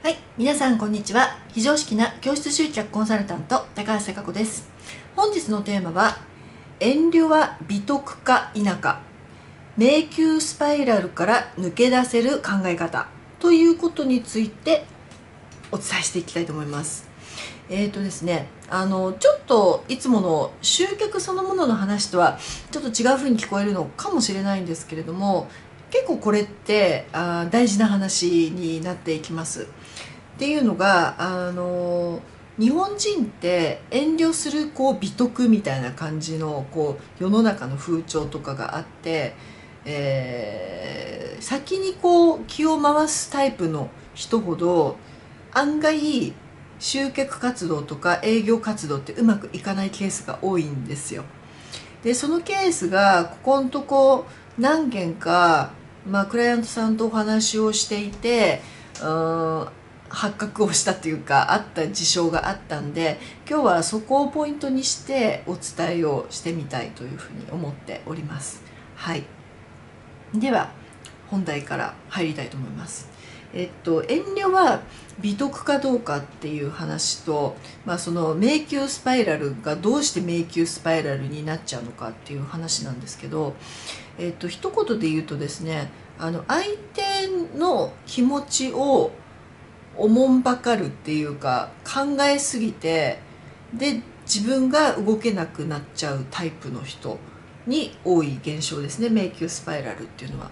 はい、皆さんこんにちは。非常識な教室集客コンサルタント高橋貴子です。本日のテーマは遠慮は美徳か否か迷宮スパイラルから抜け出せる考え方ということについてお伝えしていきたいと思います。えーとですね、あのちょっといつもの集客そのものの話とはちょっと違う風に聞こえるのかもしれないんですけれども結構これってあ大事な話になっていきます。っていうのがあの日本人って遠慮するこう美徳みたいな感じのこう世の中の風潮とかがあって、えー先にこう気を回すタイプの人ほど案外集客活動とか営業活動ってうまくいかないケースが多いんですよ。でそのケースがここのとこ何件か、まあ、クライアントさんとお話をしていてうん発覚をしたっていうかあった事象があったんで今日はそこをポイントにしてお伝えをしてみたいというふうに思っております。はい、では本題から入りたいと思います。えっと、遠慮は美徳かどうかっていう話と、まあ、その迷宮スパイラルがどうして迷宮スパイラルになっちゃうのかっていう話なんですけど、えっと一言で言うとですねあの相手の気持ちをおもんばかるっていうか考えすぎてで自分が動けなくなっちゃうタイプの人に多い現象ですね迷宮スパイラルっていうのは。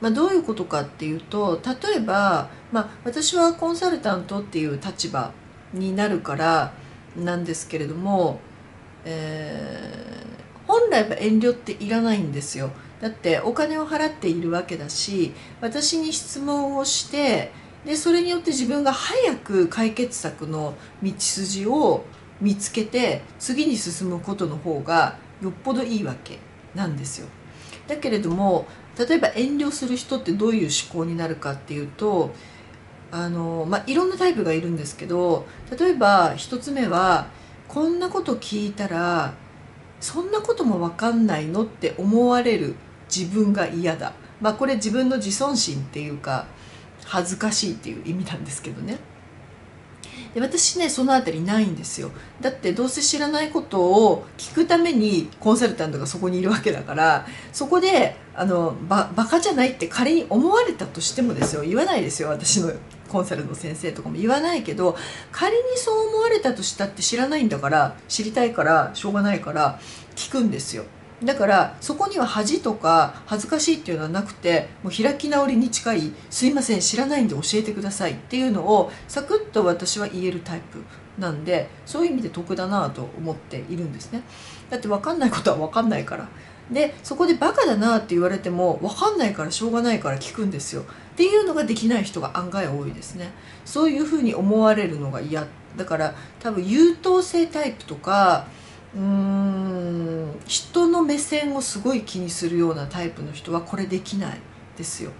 まあ、どういうことかっていうと例えば、まあ、私はコンサルタントっていう立場になるからなんですけれども、えー本来は遠慮っていらないんですよだってお金を払っているわけだし私に質問をしてでそれによって自分が早く解決策の道筋を見つけて次に進むことの方がよっぽどいいわけなんですよ。だけれども例えば遠慮する人ってどういう思考になるかっていうとあの、まあ、いろんなタイプがいるんですけど例えば一つ目はこんなこと聞いたらそんなことも分かんないのって思われる自分が嫌だ。まあこれ自分の自尊心っていうか恥ずかしいっていう意味なんですけどね。で私ねそのあたりないんですよ。だってどうせ知らないことを聞くためにコンサルタントがそこにいるわけだからそこであのババカじゃないって仮に思われたとしてもですよ。言わないですよ。私のコンサルの先生とかも。言わないけど仮にそう思われたとしたって知らないんだから知りたいからしょうがないから聞くんですよ。だからそこには恥とか恥ずかしいっていうのはなくてもう開き直りに近い「すいません知らないんで教えてください」っていうのをサクッと私は言えるタイプなんでそういう意味で得だなと思っているんですね。だって分かんないことは分かんないから。でそこでバカだなって言われても分かんないからしょうがないから聞くんですよ。っていうのができない人が案外多いですね。そういうふうに思われるのが嫌。だから多分優等生タイプとかうーん。人の目線をすごい気にするようなタイプの人はこれできないですよ。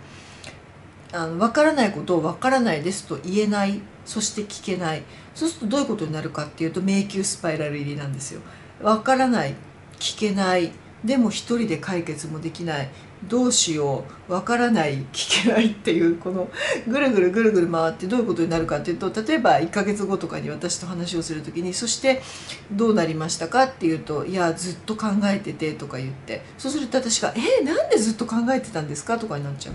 あの分からないことを分からないですと言えない。そして聞けない。そうするとどういうことになるかっていうと迷宮スパイラル入りなんですよ。分からない。聞けない。でも一人で解決もできない。どうしようわからない聞けないっていうこのぐるぐるぐるぐる回ってどういうことになるかっていうと例えば1ヶ月後とかに私と話をする時にそしてどうなりましたかっていうと「いやずっと考えてて」とか言ってそうすると私が「えー、なんでずっと考えてたんですか?」とかになっちゃう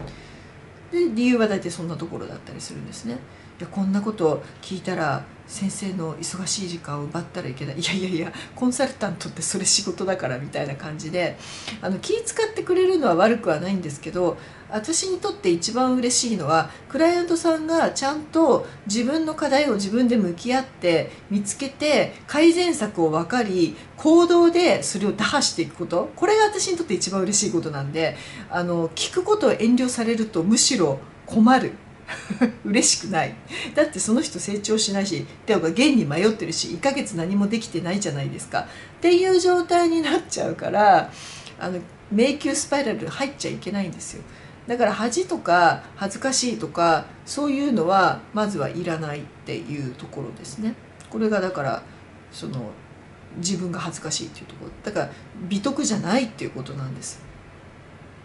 で理由は大体そんなところだったりするんですね。いやこんなこと聞いたら先生の忙しい時間を奪ったらいけない。いやいやいやコンサルタントってそれ仕事だからみたいな感じであの気使ってくれるのは悪くはないんですけど私にとって一番嬉しいのはクライアントさんがちゃんと自分の課題を自分で向き合って見つけて改善策を分かり行動でそれを打破していくこと。これが私にとって一番嬉しいことなんであの聞くことを遠慮されるとむしろ困る。嬉しくない。だってその人成長しないしていうか現に迷ってるし1ヶ月何もできてないじゃないですか。っていう状態になっちゃうからあの迷宮スパイラル入っちゃいけないんですよ。だから恥とか恥ずかしいとかそういうのはまずはいらないっていうところですね。これがだからその自分が恥ずかしいっていうところ。だから美徳じゃないっていうことなんです。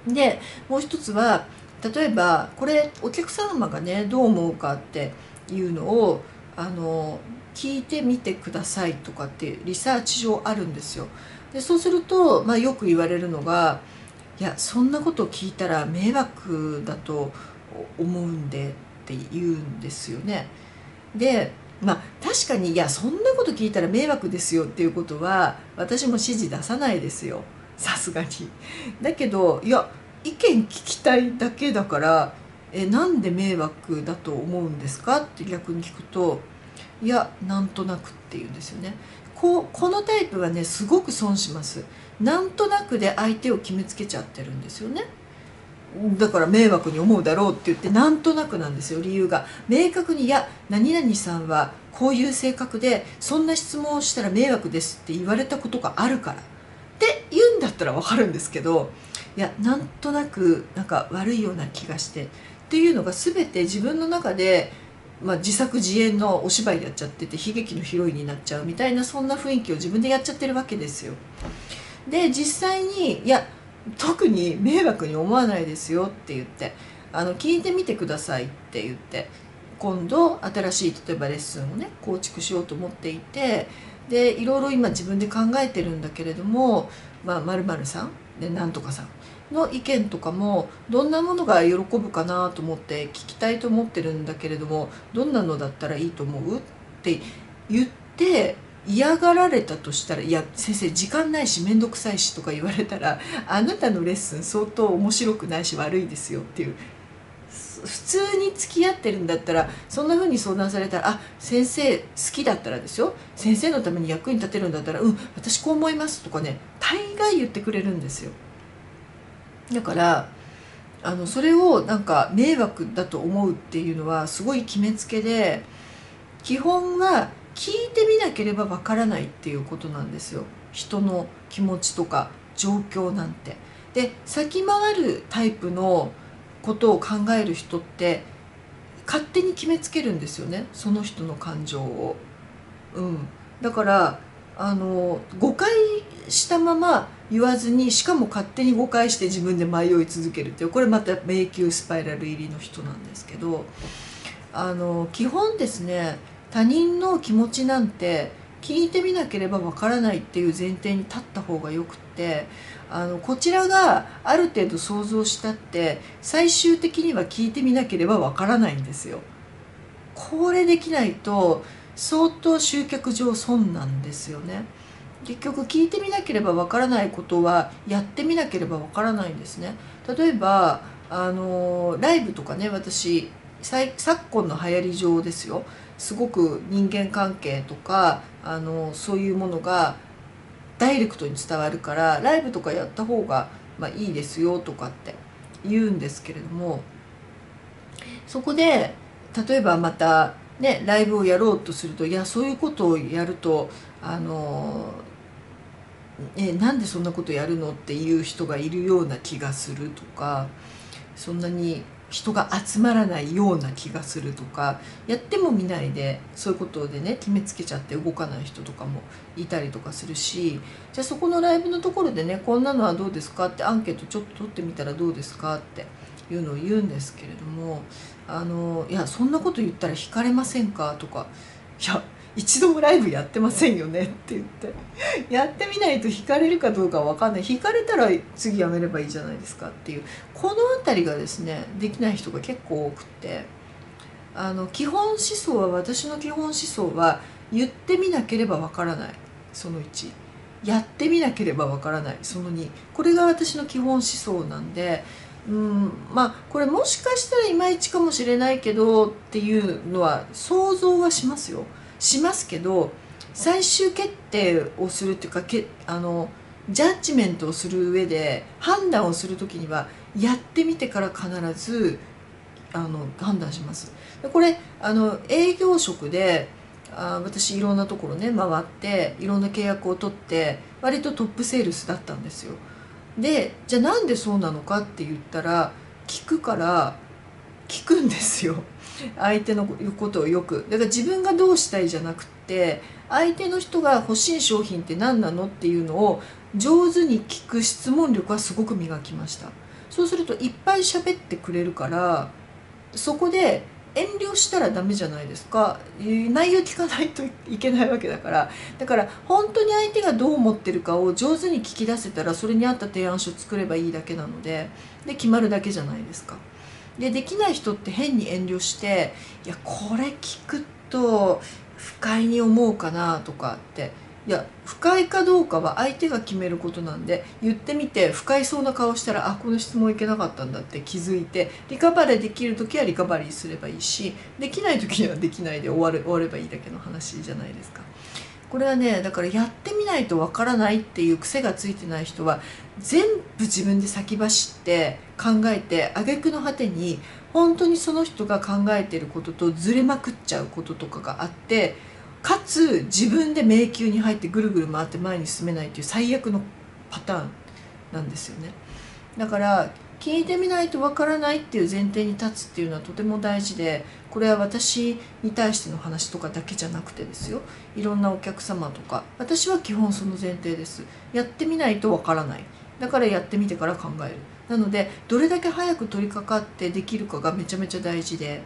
でもう一つは例えばこれお客様がねどう思うかっていうのをあの聞いてみてくださいとかってリサーチ上あるんですよ。でそうすると、まあ、よく言われるのが「いやそんなこと聞いたら迷惑だと思うんで」って言うんですよね。でまあ確かにいやそんなこと聞いたら迷惑ですよっていうことは私も指示出さないですよさすがに。だけどいや意見聞きたいだけだからえなんで迷惑だと思うんですか？って逆に聞くといやなんとなくって言うんですよね。ここのタイプはねすごく損します。なんとなくで相手を決めつけちゃってるんですよね。だから迷惑に思うだろうって言ってなんとなくなんですよ理由が。明確に「いや何々さんはこういう性格でそんな質問をしたら迷惑です」って言われたことがあるから。って言うんだったら分かるんですけどいやなんとなくなんか悪いような気がしてっていうのが全て自分の中で、まあ、自作自演のお芝居やっちゃってて悲劇のヒロインになっちゃうみたいなそんな雰囲気を自分でやっちゃってるわけですよ。で実際にいや特に迷惑に思わないですよって言ってあの聞いてみてくださいって言って今度新しい例えばレッスンをね構築しようと思っていてでいろいろ今自分で考えてるんだけれどもまあ、〇〇さんでなんとかさんの意見とかもどんなものが喜ぶかなと思って聞きたいと思ってるんだけれどもどんなのだったらいいと思う？って言って嫌がられたとしたら「いや先生時間ないし面倒くさいし」とか言われたら「あなたのレッスン相当面白くないし悪いですよ」っていう。普通に付き合ってるんだったらそんな風に相談されたら「あ先生好きだったらですよ。先生のために役に立てるんだったらうん私こう思います」とかね大概言ってくれるんですよ。だからあのそれをなんか迷惑だと思うっていうのはすごい決めつけで基本は聞いてみなければわからないっていうことなんですよ人の気持ちとか状況なんて。で先回るタイプのことを考える人って勝手に決めつけるんですよねその人の感情を。うん、だからあの誤解したまま言わずにしかも勝手に誤解して自分で迷い続けるっていうこれまた迷宮スパイラル入りの人なんですけどあの基本ですね他人の気持ちなんて聞いてみなければわからないっていう前提に立った方がよくってあのこちらがある程度想像したって最終的には聞いてみなければわからないんですよ。これできないと相当集客上損なんですよね。結局聞いてみなければわからないことはやってみなければわからないんですね。例えばあのライブとかね私昨今の流行り上ですよすごく人間関係とかあのそういうものがダイレクトに伝わるからライブとかやった方が、まあ、いいですよとかって言うんですけれどもそこで例えばまたねライブをやろうとするといやそういうことをやるとあのえなんでそんなことやるのっていう人がいるような気がするとかそんなに人が集まらないような気がするとかやっても見ないでそういうことでね決めつけちゃって動かない人とかもいたりとかするしじゃあそこのライブのところでねこんなのはどうですかってアンケートちょっと取ってみたらどうですかっていうのを言うんですけれどもあのいやそんなこと言ったら引かれませんかとかいや一度もライブやってませんよねって言って。やってみないと引かれるかどうかわかんない。引かれたら次やめればいいじゃないですかっていう。この辺りがですねできない人が結構多くて。あの基本思想は私の基本思想は言ってみなければわからない。その1やってみなければわからない。その2これが私の基本思想なんでうんまあこれもしかしたらいまいちかもしれないけどっていうのは想像はしますよ。しますけど最終決定をするっていうかけあのジャッジメントをする上で判断をする時にはやってみてから必ずあの判断します。これあの営業職であ私いろんなところね回っていろんな契約を取って割とトップセールスだったんですよ。でじゃあなんでそうなのかって言ったら聞くから聞くんですよ。相手の言うことをよく。だから自分がどうしたいじゃなくて相手の人が欲しい商品って何なのっていうのを上手に聞く質問力はすごく磨きました。そうするといっぱい喋ってくれるからそこで遠慮したらダメじゃないですか。内容聞かないといけないわけだから。だから本当に相手がどう思ってるかを上手に聞き出せたらそれに合った提案書作ればいいだけなのでで決まるだけじゃないですか。でできない人って変に遠慮していやこれ聞くと不快に思うかなとかっていや不快かどうかは相手が決めることなんで言ってみて不快そうな顔したらあこの質問いけなかったんだって気づいてリカバリーできる時はリカバリーすればいいしできない時にはできないで終わる終わればいいだけの話じゃないですか。これはねだからやってみないとわからないっていう癖がついてない人は全部自分で先走って考えて挙句の果てに本当にその人が考えてることとずれまくっちゃうこととかがあってかつ自分で迷宮に入ってぐるぐる回って前に進めないという最悪のパターンなんですよね。だから聞いてみないとわからないっていう前提に立つっていうのはとても大事でこれは私に対しての話とかだけじゃなくてですよ。いろんなお客様とか。私は基本その前提です。やってみないとわからない。だからやってみてから考える。なのでどれだけ早く取り掛かってできるかがめちゃめちゃ大事で。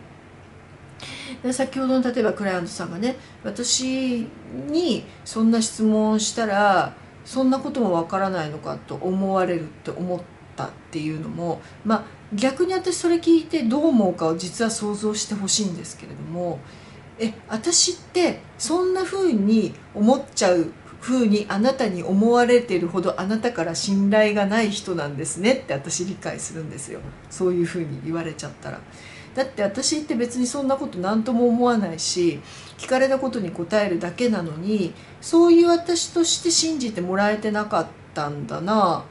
で先ほどの例えばクライアントさんがね私にそんな質問をしたらそんなこともわからないのかと思われるって思ったっていうのもまあ逆に私それ聞いてどう思うかを実は想像してほしいんですけれどもえ私ってそんな風に思っちゃう風にあなたに思われているほどあなたから信頼がない人なんですねって私理解するんですよそういう風に言われちゃったら。だって私って別にそんなこと何とも思わないし聞かれたことに答えるだけなのにそういう私として信じてもらえてなかったんだな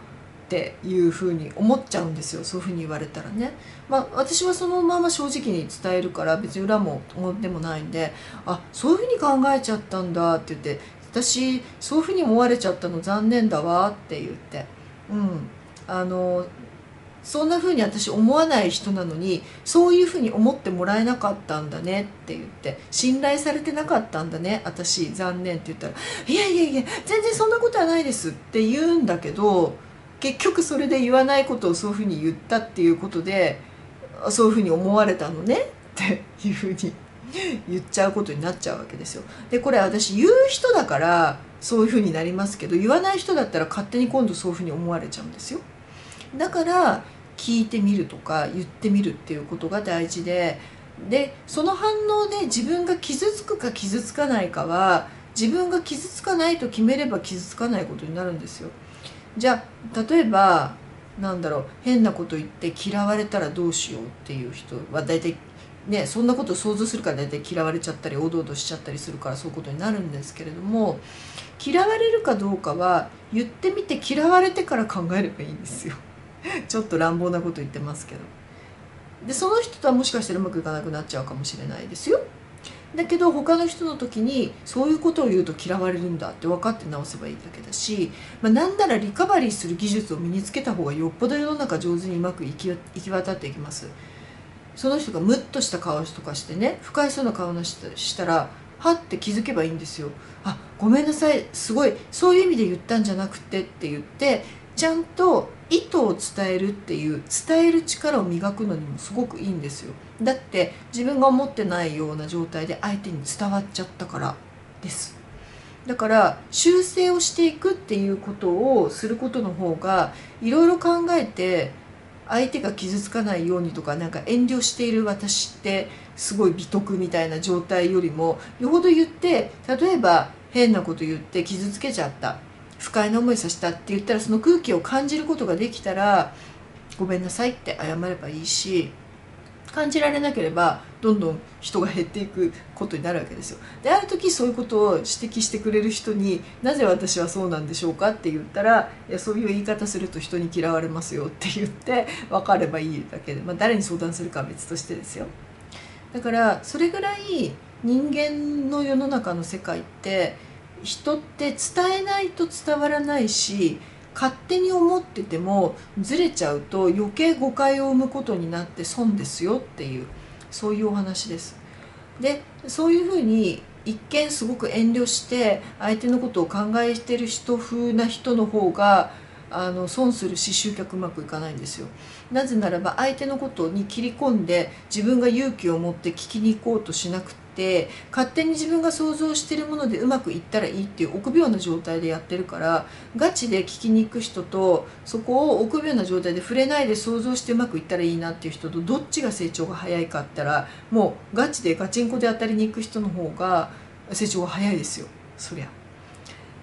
っていうふうに思っちゃうんですよ。そういうふうに言われたらね。まあ、私はそのまま正直に伝えるから別に裏も表もないんであそういうふうに考えちゃったんだって言って私そういうふうに思われちゃったの残念だわって言って。うん。あのそんな風に私思わない人なのにそういう風に思ってもらえなかったんだねって言って信頼されてなかったんだね私残念って言ったら「いやいやいや全然そんなことはないです」って言うんだけど結局それで言わないことをそういう風に言ったっていうことでそういう風に思われたのねっていう風に 言っちゃうことになっちゃうわけですよ。でこれ私言う人だからそういう風になりますけど言わない人だったら勝手に今度そういう風に思われちゃうんですよ。だから聞いてみるとか言ってみるっていうことが大事ででその反応で自分が傷つくか傷つかないかは自分が傷つかないと決めれば傷つかないことになるんですよ。じゃあ例えばなんだろう変なこと言って嫌われたらどうしようっていう人は大体ねそんなことを想像するから大体嫌われちゃったりおどおどしちゃったりするからそういうことになるんですけれども嫌われるかどうかは言ってみて嫌われてから考えればいいんですよ。ちょっと乱暴なこと言ってますけどでその人とはもしかしたらうまくいかなくなっちゃうかもしれないですよだけど他の人の時にそういうことを言うと嫌われるんだって分かって直せばいいだけだし、まあ、なんならリカバリーする技術を身につけた方がよっぽど世の中上手にうまく行き行き渡っていきます。その人がムッとした顔とかしてね不快そうな顔のしたらはって気づけばいいんですよ。あごめんなさいすごいそういう意味で言ったんじゃなくてって言ってちゃんと意図を伝えるっていう伝える力を磨くのにもすごくいいんですよ。だって自分が思ってないような状態で相手に伝わっちゃったからです。だから修正をしていくっていうことをすることの方がいろいろ考えて相手が傷つかないようにとかなんか遠慮している私ってすごい美徳みたいな状態よりもよほど言って例えば変なこと言って傷つけちゃった。不快な思いさせたって言ったらその空気を感じることができたらごめんなさいって謝ればいいし感じられなければどんどん人が減っていくことになるわけですよ。である時そういうことを指摘してくれる人に「なぜ私はそうなんでしょうか?」って言ったら「いやそういう言い方すると人に嫌われますよ」って言って分かればいいだけで、まあ、誰に相談するかは別としてですよ。だからそれぐらい人間の世の中の世界って人って伝えないと伝わらないし勝手に思っててもずれちゃうと余計誤解を生むことになって損ですよっていうそういうお話です。でそういうふうに一見すごく遠慮して相手のことを考えてる人風な人の方があの損するし集客うまくいかないんですよなぜならば相手のことに切り込んで自分が勇気を持って聞きに行こうとしなくて勝手に自分が想像してるものでうまくいったらいいっていう臆病な状態でやってるからガチで聞きに行く人とそこを臆病な状態で触れないで想像してうまくいったらいいなっていう人とどっちが成長が早いかって言ったらもうガチでガチンコで当たりに行く人の方が成長が早いですよそりゃ。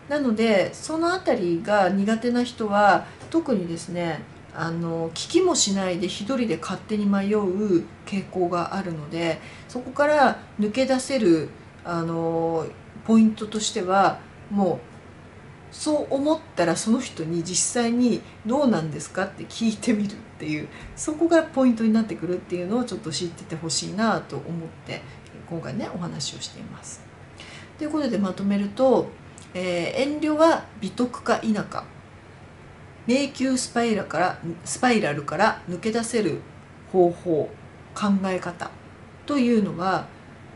なのでその辺りが苦手な人は特にですねあの聞きもしないで一人で勝手に迷う傾向があるのでそこから抜け出せるあのポイントとしてはもうそう思ったらその人に実際にどうなんですかって聞いてみるっていうそこがポイントになってくるっていうのをちょっと知っててほしいなと思って今回ねお話をしています。ということでまとめるとえー、遠慮は美徳か否か迷宮スパイラからスパイラルから抜け出せる方法考え方というのは、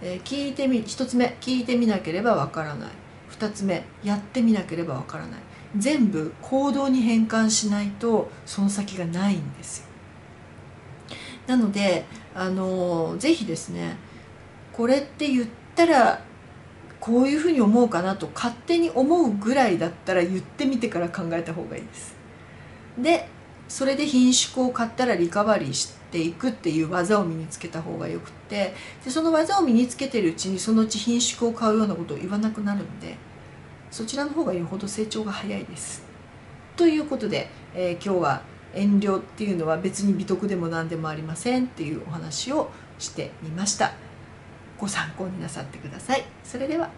えー、聞いてみ1つ目聞いてみなければわからない。2つ目やってみなければわからない。全部行動に変換しないとその先がないんですよ。なのであのー、ぜひですねこれって言ったらこういうふうに思うかなと勝手に思うぐらいだったら言ってみてから考えた方がいいです。でそれで品種を買ったらリカバリーしていくっていう技を身につけた方がよくってでその技を身につけてるうちにそのうち品種を買うようなことを言わなくなるんでそちらの方がよほど成長が早いですということで、えー、今日は遠慮っていうのは別に美徳でも何でもありませんっていうお話をしてみました。ご参考になさってください。それでは